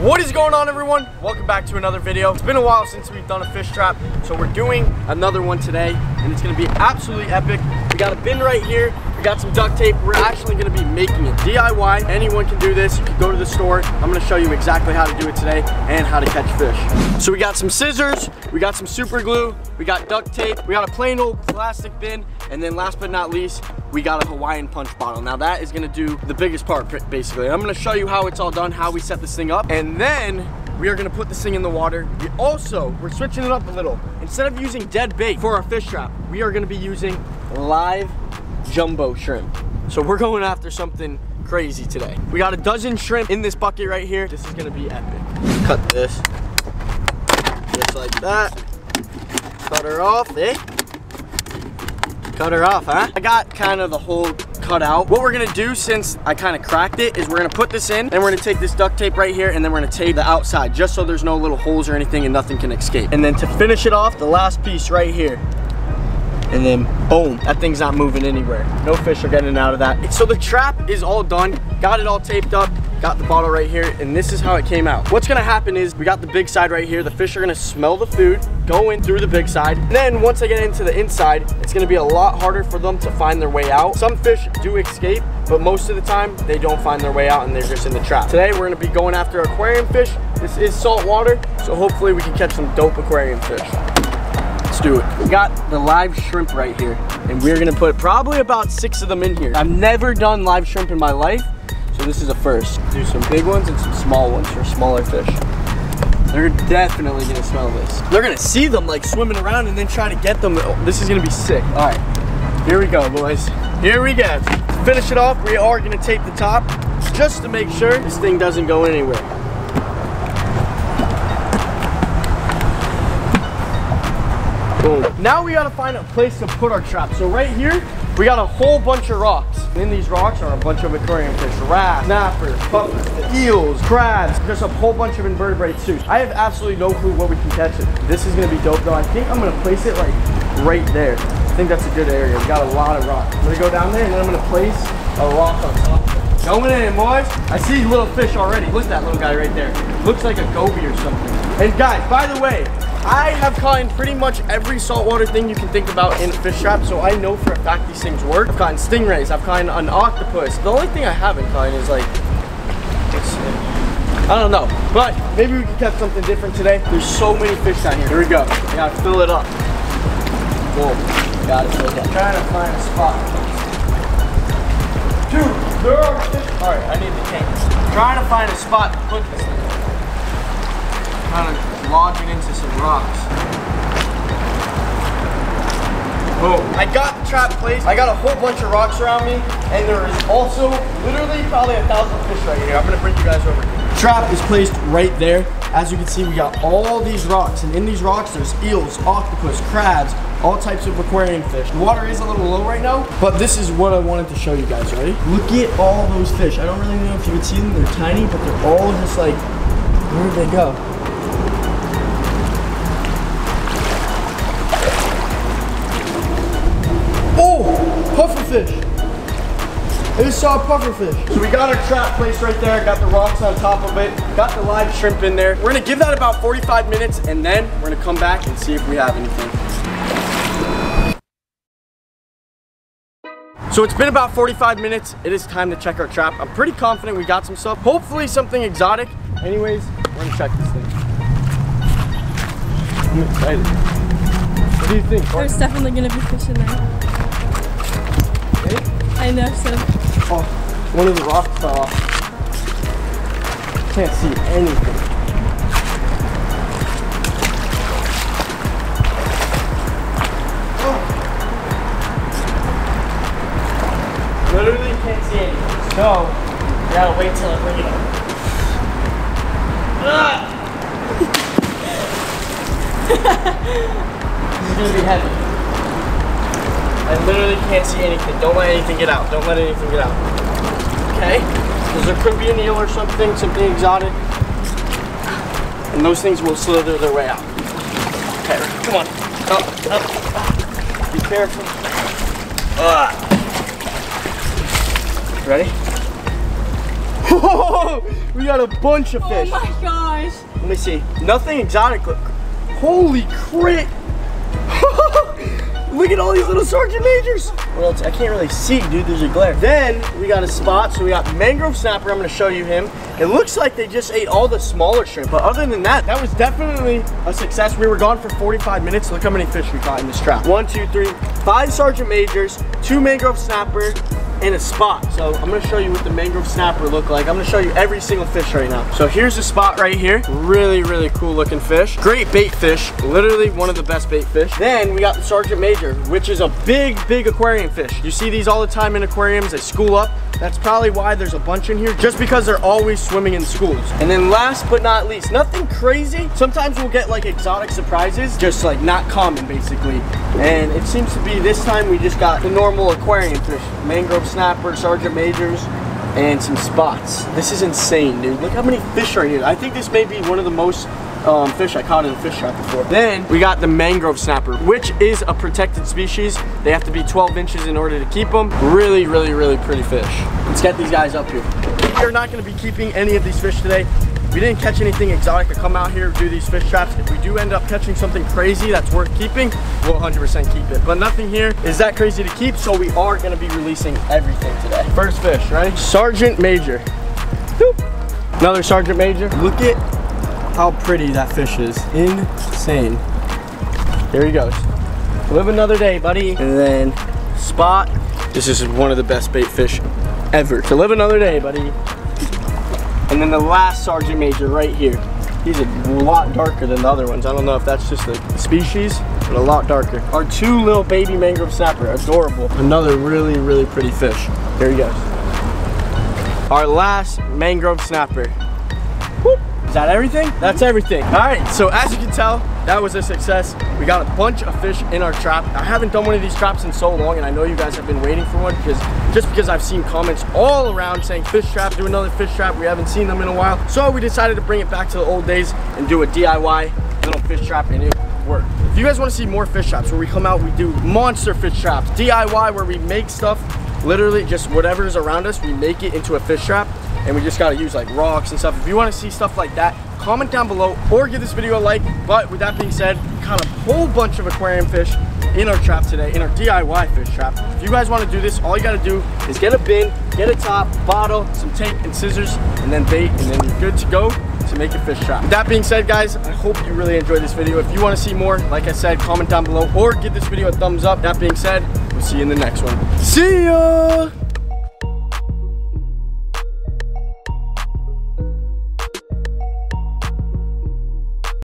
What is going on everyone? Welcome back to another video. It's been a while since we've done a fish trap, so we're doing another one today, and it's gonna be absolutely epic. We got a bin right here, we got some duct tape. We're actually gonna be making it DIY. Anyone can do this. You can go to the store. I'm gonna show you exactly how to do it today and how to catch fish. So we got some scissors, we got some super glue, we got duct tape, we got a plain old plastic bin, and then last but not least, we got a Hawaiian punch bottle. Now that is gonna do the biggest part basically. I'm gonna show you how it's all done, how we set this thing up, and then we are gonna put this thing in the water. We also, we're switching it up a little. Instead of using dead bait for our fish trap, we are gonna be using live jumbo shrimp. So we're going after something crazy today. We got a dozen shrimp in this bucket right here. This is gonna be epic. Cut this, just like that. Cut her off, eh? Cut her off, huh? I got kind of the whole cut out. What we're gonna do since I kind of cracked it is we're gonna put this in and we're gonna take this duct tape right here and then we're gonna tape the outside just so there's no little holes or anything and nothing can escape. And then to finish it off, the last piece right here and then boom, that thing's not moving anywhere. No fish are getting out of that. So the trap is all done, got it all taped up, got the bottle right here, and this is how it came out. What's gonna happen is we got the big side right here. The fish are gonna smell the food, go in through the big side. And then once they get into the inside, it's gonna be a lot harder for them to find their way out. Some fish do escape, but most of the time they don't find their way out and they're just in the trap. Today we're gonna be going after aquarium fish. This is salt water, so hopefully we can catch some dope aquarium fish. Let's do it. We got the live shrimp right here, and we're gonna put probably about six of them in here. I've never done live shrimp in my life, so this is a first. Do some big ones and some small ones for smaller fish. They're definitely gonna smell this. They're gonna see them like swimming around and then try to get them. This is gonna be sick. All right, here we go, boys. Here we go. To finish it off, we are gonna tape the top just to make sure this thing doesn't go anywhere. Boom. Now we gotta find a place to put our trap. So right here, we got a whole bunch of rocks. In these rocks are a bunch of aquarium fish, wrasse, snappers, eels, crabs, just a whole bunch of invertebrates too. I have absolutely no clue what we can catch it. This is gonna be dope though. I think I'm gonna place it like right there. I think that's a good area. We got a lot of rocks. I'm gonna go down there and then I'm gonna place a rock on top. Going in, boys. I see little fish already. Look at that little guy right there. Looks like a goby or something. And guys, by the way, I have caught in pretty much every saltwater thing you can think about in a fish trap, so I know for a fact these things work. I've caught stingrays, I've caught an octopus. The only thing I haven't caught is like, I don't know, but maybe we can catch something different today. There's so many fish down here. Here we go. I gotta fill it up. Boom. Got it. Trying to find a spot. Dude, there are fish. All right, I need the tank. Trying to find a spot to put this. Launching into some rocks. Boom. I got the trap placed. I got a whole bunch of rocks around me, and there is also literally probably a thousand fish right here. I'm gonna bring you guys over here. Trap is placed right there. As you can see, we got all these rocks, and in these rocks, there's eels, octopus, crabs, all types of aquarium fish. The water is a little low right now, but this is what I wanted to show you guys, ready? Look at all those fish. I don't really know if you can see them. They're tiny, but they're all just like, where did they go? Pufferfish. I just saw a pufferfish. So we got our trap placed right there, got the rocks on top of it, got the live shrimp in there. We're gonna give that about 45 minutes and then we're gonna come back and see if we have anything. So it's been about 45 minutes. It is time to check our trap. I'm pretty confident we got some stuff. Hopefully something exotic. Anyways, we're gonna check this thing. I'm excited. What do you think? There's definitely gonna be fish in there. I know so. Oh, one of the rocks fell off. Can't see anything. Oh. Literally can't see anything. So, we gotta wait till I bring it up. Ah! this is gonna be heavy. I literally can't see anything. Don't let anything get out. Don't let anything get out. Okay? Because there could be an eel or something, something exotic. And those things will slither their way out. Okay, come on. Up, up. Be careful. Ah. Ready? We got a bunch of fish. Oh fish. my gosh. Let me see. Nothing exotic. Look. Holy crit. Look at all these little sergeant majors. What else? I can't really see, dude. There's a glare. Then we got a spot. So we got mangrove snapper. I'm going to show you him. It looks like they just ate all the smaller shrimp. But other than that, that was definitely a success. We were gone for 45 minutes. Look how many fish we caught in this trap. One, two, three, five sergeant majors, two mangrove snapper, and a spot. So I'm gonna show you what the mangrove snapper look like. I'm gonna show you every single fish right now. So here's the spot right here. Really, really cool looking fish. Great bait fish. Literally one of the best bait fish. Then we got the sergeant major, which is a big, big aquarium fish. You see these all the time in aquariums. They school up. That's probably why there's a bunch in here, just because they're always swimming in schools. And then last but not least, nothing crazy. Sometimes we'll get like exotic surprises, just like not common basically. And it seems to be this time we just got the normal aquarium fish, mangrove snapper, sergeant majors, and some spots. This is insane, dude. Look how many fish are here. I think this may be one of the most um, fish I caught in a fish trap before. Then we got the mangrove snapper, which is a protected species. They have to be 12 inches in order to keep them. Really, really, really pretty fish. Let's get these guys up here. We are not gonna be keeping any of these fish today. We didn't catch anything exotic to come out here do these fish traps. If we do end up catching something crazy that's worth keeping, we'll 100% keep it. But nothing here is that crazy to keep, so we are gonna be releasing everything today. First fish, right? Sergeant Major. Another Sergeant Major. Look at how pretty that fish is. Insane. Here he goes. Live another day, buddy. And then spot. This is one of the best bait fish ever. To live another day, buddy. And then the last Sergeant Major right here. He's a lot darker than the other ones. I don't know if that's just the species, but a lot darker. Our two little baby mangrove snapper, adorable. Another really, really pretty fish. Here he goes. Our last mangrove snapper. Is that everything? That's everything. All right, so as you can tell, that was a success. We got a bunch of fish in our trap. I haven't done one of these traps in so long, and I know you guys have been waiting for one because just because I've seen comments all around saying fish trap, do another fish trap. We haven't seen them in a while. So we decided to bring it back to the old days and do a DIY little fish trap, and it worked. If you guys want to see more fish traps where we come out, we do monster fish traps, DIY where we make stuff literally just whatever is around us, we make it into a fish trap and we just gotta use like rocks and stuff. If you wanna see stuff like that, comment down below or give this video a like. But with that being said, we caught a whole bunch of aquarium fish in our trap today, in our DIY fish trap. If you guys wanna do this, all you gotta do is get a bin, get a top, bottle, some tape and scissors, and then bait, and then you're good to go to make a fish trap. With that being said, guys, I hope you really enjoyed this video. If you wanna see more, like I said, comment down below or give this video a thumbs up. That being said, we'll see you in the next one. See ya!